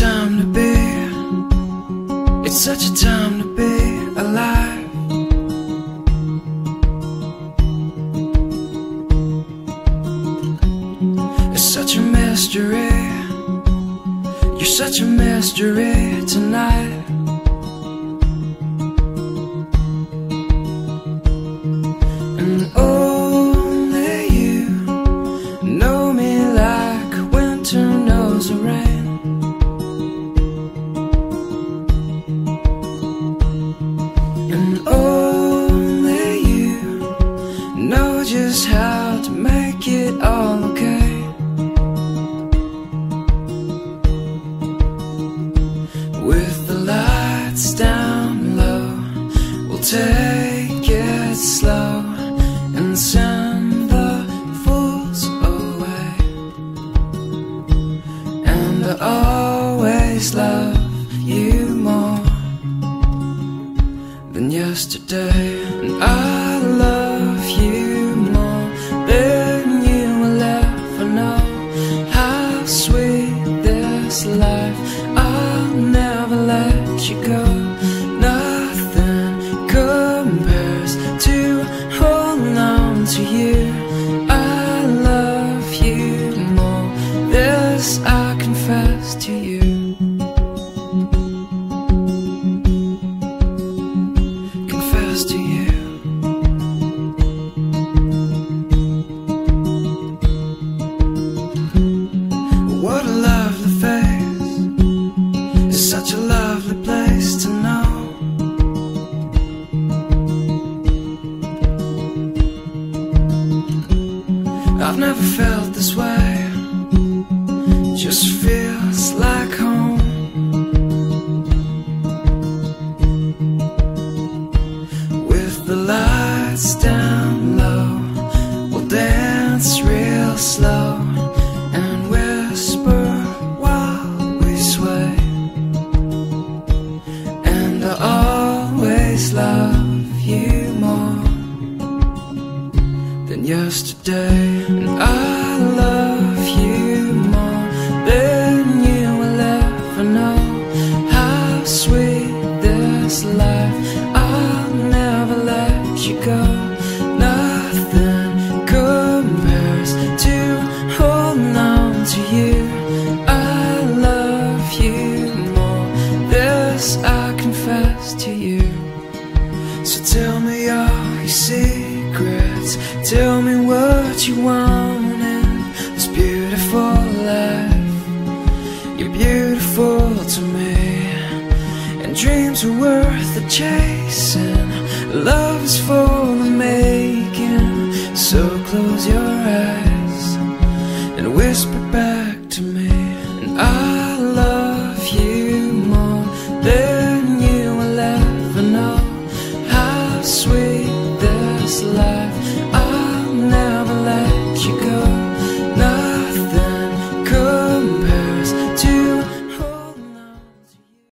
time to be. It's such a time to be alive. It's such a mystery. You're such a mystery tonight. And only you know just how to make it all okay. With the lights down low, we'll take it slow and send the fools away. And I always love you yesterday. And I love you more than you will ever know. How sweet this life, I'll never let you go. I've never felt this way. Just feels like home. With the lights down low, we'll dance real slow and whisper while we sway. And I always love you more than yesterday. You go. Nothing compares to holding on to you. I love you more. This I confess to you. So tell me all your secrets. Tell me what you want in this beautiful life. You're beautiful to me. And dreams are worth the chasing. Love is for the making. So close your eyes and whisper back.